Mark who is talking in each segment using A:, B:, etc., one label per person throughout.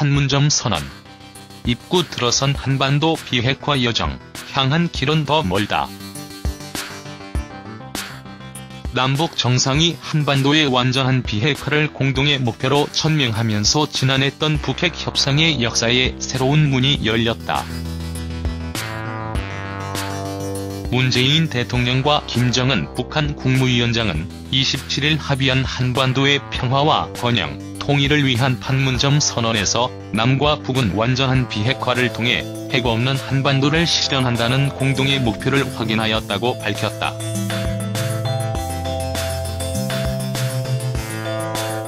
A: 판문점 선언. 입구 들어선 한반도 비핵화 여정, 향한 길은 더 멀다. 남북 정상이 한반도의 완전한 비핵화를 공동의 목표로 천명하면서 진안했던 북핵 협상의 역사에 새로운 문이 열렸다. 문재인 대통령과 김정은 북한 국무위원장은 27일 합의한 한반도의 평화와 번영, 통일을 위한 판문점 선언에서 남과 북은 완전한 비핵화를 통해 핵 없는 한반도를 실현한다는 공동의 목표를 확인하였다고 밝혔다.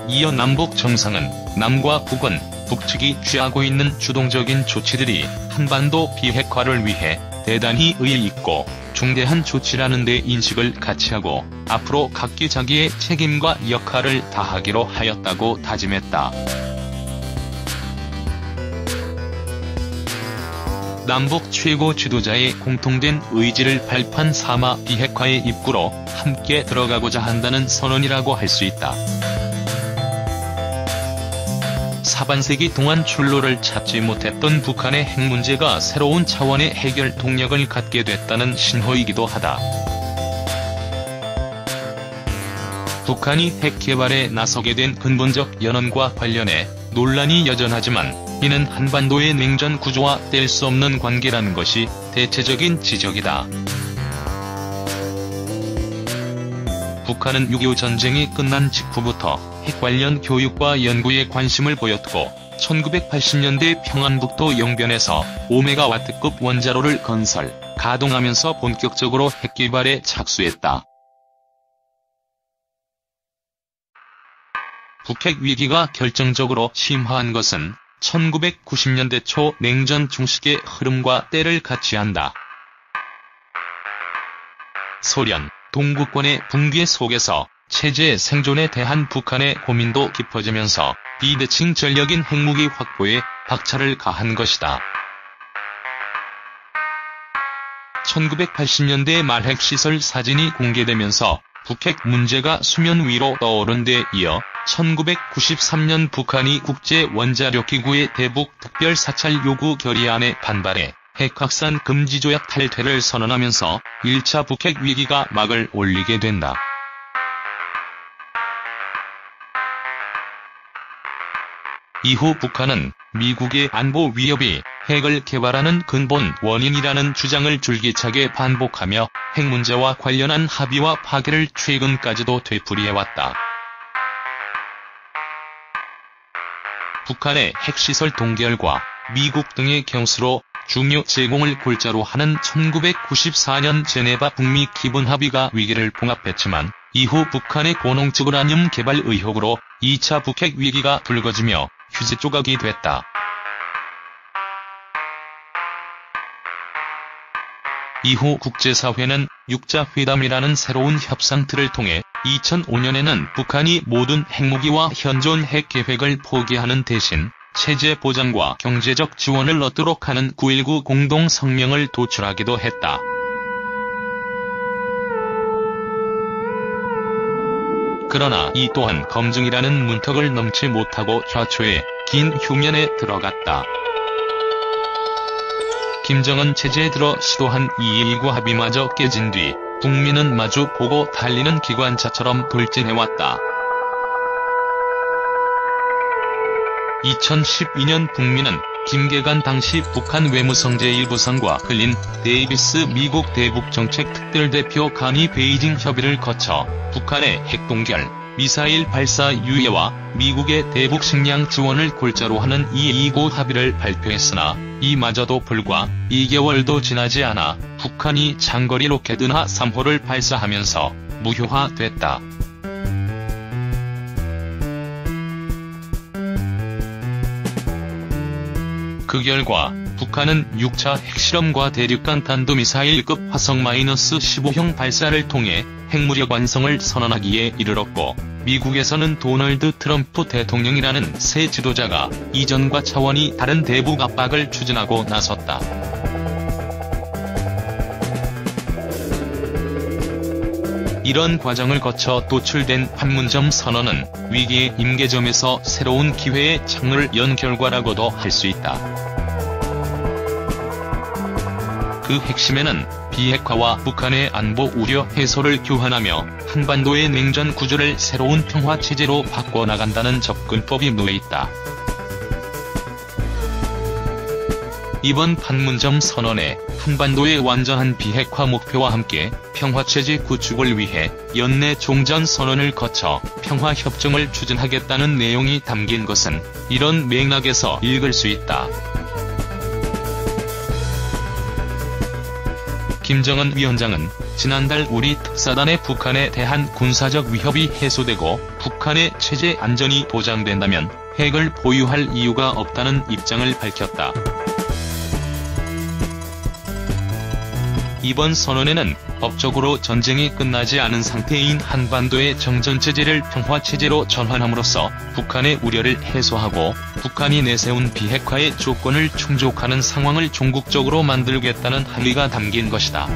A: 이어 남북 정상은 남과 북은 북측이 취하고 있는 주동적인 조치들이 한반도 비핵화를 위해 대단히 의의 있고 중대한 조치라는 데 인식을 같이 하고 앞으로 각기 자기의 책임과 역할을 다하기로 하였다고 다짐했다. 남북 최고 지도자의 공통된 의지를 발판 삼아 비핵화의 입구로 함께 들어가고자 한다는 선언이라고 할 수 있다. 사반세기 동안 출로를 찾지 못했던 북한의 핵 문제가 새로운 차원의 해결 동력을 갖게 됐다는 신호이기도 하다. 북한이 핵 개발에 나서게 된 근본적 연원과 관련해 논란이 여전하지만 이는 한반도의 냉전 구조와 뗄 수 없는 관계라는 것이 대체적인 지적이다. 북한은 6.25 전쟁이 끝난 직후부터 핵 관련 교육과 연구에 관심을 보였고 1980년대 평안북도 영변에서 5메가와트급 원자로를 건설, 가동하면서 본격적으로 핵 개발에 착수했다. 북핵 위기가 결정적으로 심화한 것은 1990년대 초 냉전 중식의 흐름과 때를 같이 한다. 소련, 동구권의 붕괴 속에서 체제 생존에 대한 북한의 고민도 깊어지면서 비대칭 전력인 핵무기 확보에 박차를 가한 것이다. 1980년대 말 핵시설 사진이 공개되면서 북핵 문제가 수면 위로 떠오른 데 이어 1993년 북한이 국제원자력기구의 대북 특별 사찰 요구 결의안에 반발해 핵 확산 금지 조약 탈퇴를 선언하면서 1차 북핵 위기가 막을 올리게 된다. 이후 북한은 미국의 안보 위협이 핵을 개발하는 근본 원인이라는 주장을 줄기차게 반복하며 핵 문제와 관련한 합의와 파괴를 최근까지도 되풀이해왔다. 북한의 핵시설 동결과 미국 등의 경수로 중요 제공을 골자로 하는 1994년 제네바 북미 기본 합의가 위기를 봉합했지만 이후 북한의 고농축 우라늄 개발 의혹으로 2차 북핵 위기가 불거지며 휴지 조각이 됐다. 이후 국제사회는 육자회담이라는 새로운 협상 틀을 통해 2005년에는 북한이 모든 핵무기와 현존 핵 계획을 포기하는 대신 체제 보장과 경제적 지원을 얻도록 하는 9.19 공동성명을 도출하기도 했다. 그러나 이 또한 검증이라는 문턱을 넘지 못하고 좌초해 긴 휴면에 들어갔다. 김정은 체제에 들어 시도한 2.29 합의마저 깨진 뒤 북미는 마주 보고 달리는 기관차처럼 돌진해왔다. 2012년 북미는 김계관 당시 북한 외무성 제1부상과 글린 데이비스 미국 대북정책 특별대표 간의 베이징 협의를 거쳐 북한의 핵동결, 미사일 발사 유예와 미국의 대북 식량 지원을 골자로 하는 2.29 합의를 발표했으나 이마저도 불과 2개월도 지나지 않아 북한이 장거리 로켓 은하 3호를 발사하면서 무효화됐다. 그 결과 북한은 6차 핵실험과 대륙간 탄도미사일급 화성-15형 발사를 통해 핵무력 완성을 선언하기에 이르렀고 미국에서는 도널드 트럼프 대통령이라는 새 지도자가 이전과 차원이 다른 대북 압박을 추진하고 나섰다. 이런 과정을 거쳐 도출된 판문점 선언은 위기의 임계점에서 새로운 기회의 창을 연 결과라고도 할 수 있다. 그 핵심에는 비핵화와 북한의 안보 우려 해소를 교환하며 한반도의 냉전 구조를 새로운 평화 체제로 바꿔나간다는 접근법이 놓여 있다. 이번 판문점 선언에 한반도의 완전한 비핵화 목표와 함께 평화체제 구축을 위해 연내 종전 선언을 거쳐 평화협정을 추진하겠다는 내용이 담긴 것은 이런 맥락에서 읽을 수 있다. 김정은 위원장은 지난달 우리 특사단의 북한에 대한 군사적 위협이 해소되고 북한의 체제 안전이 보장된다면 핵을 보유할 이유가 없다는 입장을 밝혔다. 이번 선언에는 법적으로 전쟁이 끝나지 않은 상태인 한반도의 정전체제를 평화체제로 전환함으로써 북한의 우려를 해소하고 북한이 내세운 비핵화의 조건을 충족하는 상황을 종국적으로 만들겠다는 합의가 담긴 것이다.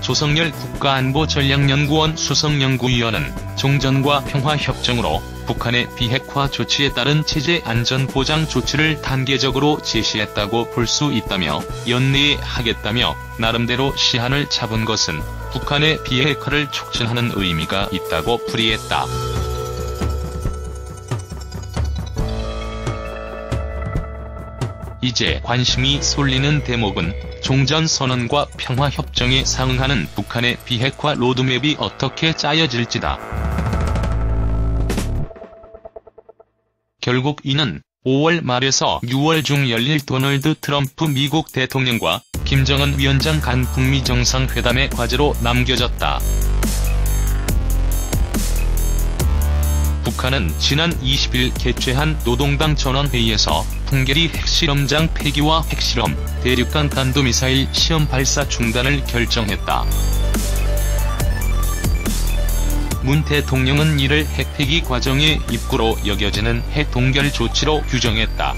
A: 조성열 국가안보전략연구원 수석연구위원은 종전과 평화협정으로 북한의 비핵화 조치에 따른 체제 안전 보장 조치를 단계적으로 제시했다고 볼 수 있다며 연내에 하겠다며 나름대로 시한을 잡은 것은 북한의 비핵화를 촉진하는 의미가 있다고 풀이했다. 이제 관심이 쏠리는 대목은 종전선언과 평화협정에 상응하는 북한의 비핵화 로드맵이 어떻게 짜여질지다. 결국 이는 5월 말에서 6월 중 열릴 도널드 트럼프 미국 대통령과 김정은 위원장 간 북미 정상회담의 과제로 남겨졌다. 북한은 지난 20일 개최한 노동당 전원회의에서 풍계리 핵실험장 폐기와 핵실험, 대륙간 탄도미사일 시험 발사 중단을 결정했다. 문 대통령은 이를 핵폐기 과정의 입구로 여겨지는 핵동결 조치로 규정했다.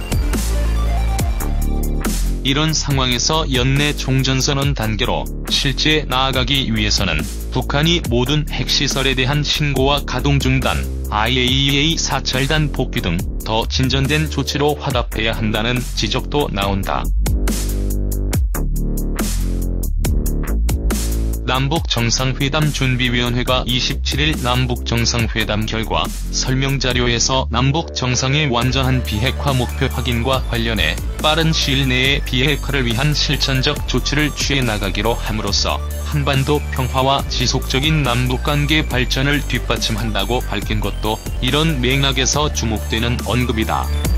A: 이런 상황에서 연내 종전선언 단계로 실제 나아가기 위해서는 북한이 모든 핵시설에 대한 신고와 가동 중단, IAEA 사찰단 복귀 등 더 진전된 조치로 화답해야 한다는 지적도 나온다. 남북정상회담 준비위원회가 27일 남북정상회담 결과 설명자료에서 남북정상의 완전한 비핵화 목표 확인과 관련해 빠른 시일 내에 비핵화를 위한 실천적 조치를 취해 나가기로 함으로써 한반도 평화와 지속적인 남북관계 발전을 뒷받침한다고 밝힌 것도 이런 맥락에서 주목되는 언급이다.